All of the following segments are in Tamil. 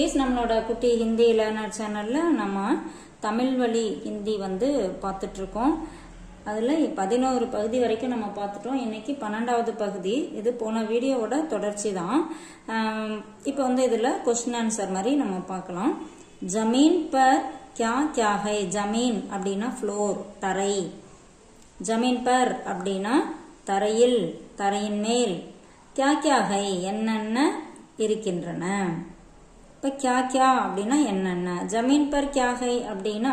குட்டீஸ் நம்மளோட குட்டி ஹிந்தி லேர்னர் சேனல்ல நம்ம தமிழ் வழி ஹிந்தி வந்து பார்த்துட்டு இருக்கோம் அதுல பதினோரு பகுதி வரைக்கும் நம்ம பார்த்துட்டோம். இன்னைக்கு பன்னெண்டாவது பகுதி. இது போன வீடியோவோட தொடர்ச்சி தான். இப்போ வந்து இதுல கொஸ்டின் ஆன்சர் மாதிரி நம்ம பார்க்கலாம். ஜமீன் பர் கியா கியா ஹை ஜமீன் அப்படின்னா ஃப்ளோர் தரை. ஜமீன் பர் அப்படின்னா தரையில் தரையின் மேல். கியா கியா ஹை என்னென்ன இருக்கின்றன? இப்போ கியா கியா அப்படின்னா என்னென்ன? ஜமீன் பர் கியாகை அப்படின்னா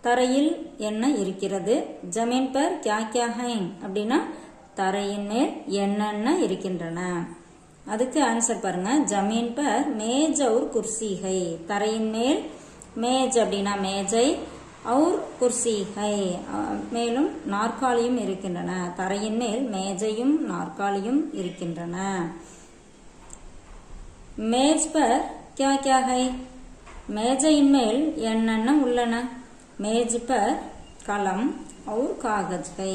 தரையில் என்ன இருக்கிறது? ஜமீன் பர் கியா கியாகை அப்படின்னா தரையின் மேல் என்னென்ன இருக்கின்றன? அதுக்கு ஆன்சர் பாருங்க. ஜமீன் பர் மேஜ் அவுர் குர்சிகை. தரையின் மேல் மேஜ் அப்படின்னா மேஜை அவுர் குர்சிகை. மேலும் நாற்காலியும் இருக்கின்றன. தரையின் மேல் மேஜையும் நாற்காலியும் இருக்கின்றன. மேஜ் பர் क्या क्या है மேஜையின் மேல் என்னென்ன உள்ளன மேஜ் பர் கலம் और காகஜ் है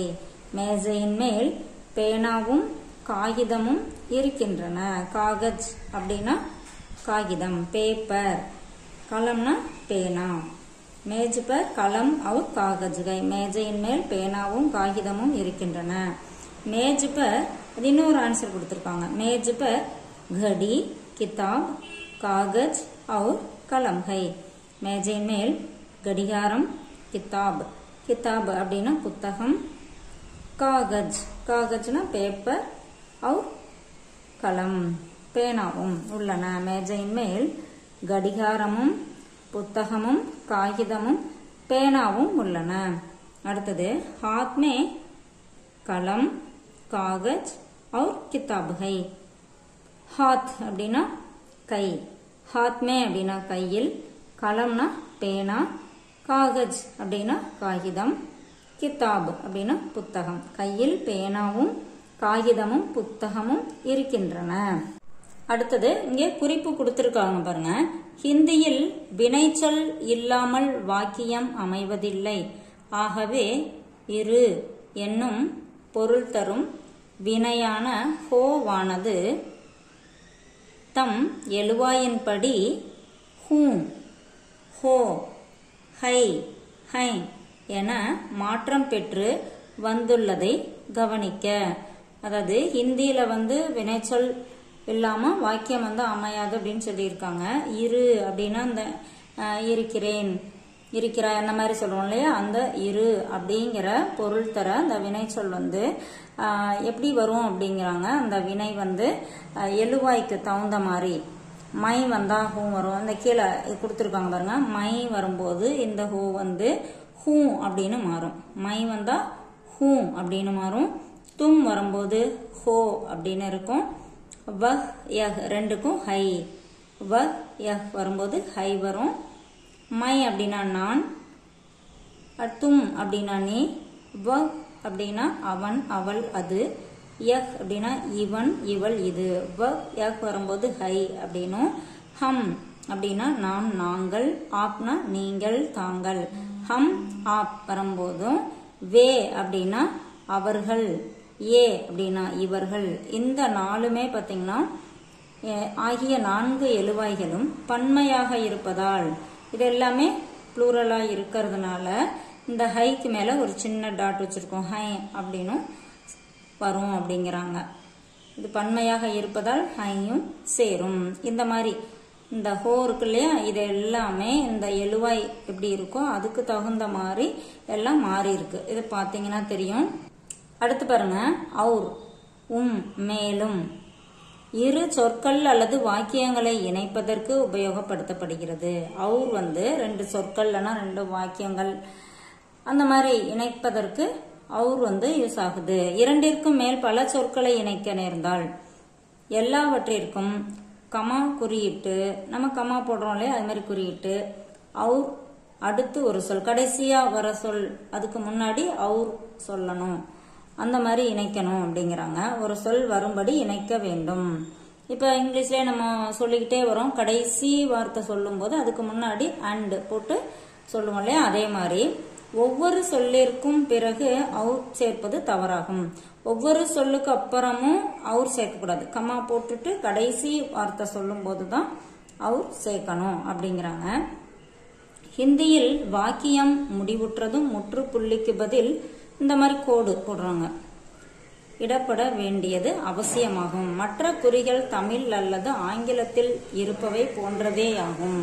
மேஜையின் மேல் பேனாவும் காகிதமும் இருக்கின்றன காகஜ் அப்படின்னா காகிதம் பேப்பர் கலம்னா பேனா மேஜ் பர் கலம் और காகஜ் है மேஜையின் மேல் பேனாவும் காகிதமும் இருக்கின்றன மேஜ் பர் இன்னொரு ஆன்சர் கொடுத்திருக்காங்க மேஜ் பர் घड़ी किताब कागज और कलम है மேஜை மேல் கடிகாரம் கிதாப் கிதாப் அப்படின்னா புத்தகம் காகஜ் காகஜ்னா பேப்பர் அவுர் கலம் பேனாவும் உள்ளன மேஜையின் மேல் கடிகாரமும் புத்தகமும் காகிதமும் பேனாவும் உள்ளன அடுத்தது हाथ में கலம் காகஜ் और किताब है ஹாத் அப்படின்னா கை. ஹாத்மே அப்படின்னா கையில் கலம்னா பேனா காகஜ் அப்படின்னா காகிதம் கிதாப் அப்படின்னா புத்தகம். கையில் பேனாவும் காகிதமும் புத்தகமும் இருக்கின்றன. அடுத்தது இங்கே குறிப்பு கொடுத்துருக்காங்க பாருங்க. ஹிந்தியில் வினைச்சொல் இல்லாமல் வாக்கியம் அமைவதில்லை. ஆகவே இரு என்னும் பொருள் தரும் வினையான ஹோவானது தம் எழுவாயின்படி ஹூ ஹோ ஹை ஹை என மாற்றம் பெற்று வந்துள்ளதை கவனிக்க. அதாவது ஹிந்தியில வந்து வினைச்சொல் இல்லாம வாக்கியம் வந்து அமையாது அப்படின்னு சொல்லியிருக்காங்க. இரு அப்படின்னா இந்த இருக்கிறேன். இருக்கிறாய் அந்த மாதிரி சொல்லுவோம் இல்லையா? அந்த இரு அப்படிங்கிற பொருள் தர அந்த வினைச்சொல் வந்து எப்படி வரும் அப்படிங்கிறாங்க. அந்த வினை வந்து எழுவாய்க்கு தகுந்த மாதிரி மை வந்தா ஹூ வரும். அந்த கீழே கொடுத்துருக்காங்க பாருங்க. மை வரும்போது இந்த ஹூ வந்து ஹூ அப்படின்னு மாறும். மை வந்தா ஹூ அப்படின்னு மாறும். தும் வரும்போது ஹோ அப்படின்னு இருக்கும். வஹ் யஹ் ரெண்டுக்கும் ஹை. வஹ் யஹ் வரும்போது ஹை வரும். மை அப்படின்னா நான் தும் அப்படின்னா நீ வ அப்படின்னா அவன் அவள் அது யக் அப்படின்னா இவன் இவள் இது. வ யக் வரும்போது ஹை அப்படின்னும். ஹம் அப்படின்னா நாம் நாங்கள் ஆப்னா நீங்கள் தாங்கள். ஹம் ஆப் வரும்போதும் வே அப்படின்னா அவர்கள் ஏ அப்படின்னா இவர்கள். இந்த நாலுமே பார்த்தீங்கன்னா ஆகிய நான்கு எழுவாய்களும் பன்மையாக இருப்பதால் இது எல்லாமே ப்ளூரலாக இருக்கிறதுனால இந்த ஹைக்கு மேலே ஒரு சின்ன டாட் வச்சுருக்கோம். ஹை அப்படின்னும் வரும் அப்படிங்கிறாங்க. இது பன்மையாக இருப்பதால் ஹையும் சேரும். இந்த மாதிரி இந்த ஹோ இருக்கு இல்லையா? இது எல்லாமே இந்த எழுவாய் எப்படி இருக்கோ அதுக்கு தகுந்த மாதிரி எல்லாம் மாறி இருக்கு. இது பார்த்தீங்கன்னா தெரியும். அடுத்து பாருங்க. அவுர் உம் மேலும். இரு சொற்கள் அல்லது வாக்கியங்களை இணைப்பதற்கு உபயோகப்படுத்தப்படுகிறது. அவுர் வந்து ரெண்டு சொற்கள்னா ரெண்டு வாக்கியங்கள். அந்த மாதிரி இணைப்பதற்கு அவுர் வந்து யூஸ் ஆகுது. இரண்டிற்கும் மேல் பல சொற்களை இணைக்க நேர்ந்தால் எல்லாவற்றிற்கும் கமா குறியிட்டு நம்ம கமா போடுறோம் இல்லையா? அது மாதிரி குறியிட்டு அவுர் அடுத்து ஒரு சொல் கடைசியாக வர சொல் அதுக்கு முன்னாடி அவுர் சொல்லணும். அந்த மாதிரி இணைக்கணும் அப்படிங்கிறாங்க. ஒரு சொல் வரும்படி இணைக்க வேண்டும். இப்போ இங்கிலீஷ்லேயே நம்ம சொல்லிக்கிட்டே வரோம். கடைசி வார்த்தை சொல்லும்போது அதுக்கு முன்னாடி அண்டு போட்டு சொல்லுவோம் இல்லையா? அதே மாதிரி. ஒவ்வொரு சொல்லிற்கும் பிறகு அவுட் சேர்ப்பது தவறாகும். ஒவ்வொரு சொல்லுக்கு அப்புறமும் அவுர் சேர்க்கக்கூடாது. கம்மா போட்டுட்டு கடைசி வார்த்தை சொல்லும் போதுதான் அவுர் சேர்க்கணும் அப்படிங்கிறாங்க. ஹிந்தியில் வாக்கியம் முடிவுற்றதும் முற்றுப்புள்ளிக்கு பதில் இந்த மாதிரி கோடு போடுறாங்க. இடப்பட வேண்டியது அவசியமாகும். மற்ற குறிகள் தமிழ் அல்லது ஆங்கிலத்தில் இருப்பவை போன்றதேயாகும்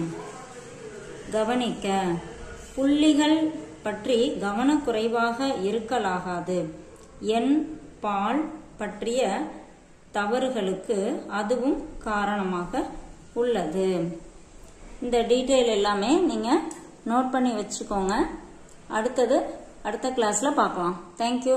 கவனிக்க புள்ளிகள் பற்றி கவனக்குறைவாக இருக்கலாகாது. எண் பால் பற்றிய தவறுகளுக்கு அதுவும் காரணமாக உள்ளது. இந்த டீட்டெயில் எல்லாமே நீங்கள் நோட் பண்ணி வச்சுக்கோங்க. அடுத்தது அடுத்த கிளாஸில் பார்க்கலாம். தேங்க்யூ